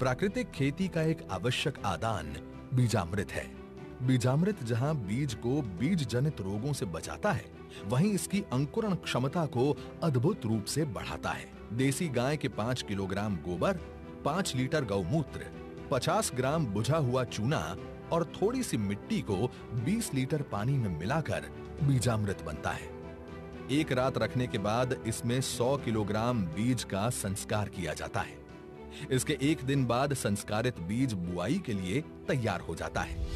प्राकृतिक खेती का एक आवश्यक आदान बीजामृत है। बीजामृत जहाँ बीज को बीज जनित रोगों से बचाता है, वहीं इसकी अंकुरण क्षमता को अद्भुत रूप से बढ़ाता है। देसी गाय के पाँच किलोग्राम गोबर, पाँच लीटर गौमूत्र, पचास ग्राम बुझा हुआ चूना और थोड़ी सी मिट्टी को 20 लीटर पानी में मिलाकर बीजामृत बनता है। एक रात रखने के बाद इसमें 100 किलोग्राम बीज का संस्कार किया जाता है। इसके एक दिन बाद संस्कारित बीज बुआई के लिए तैयार हो जाता है।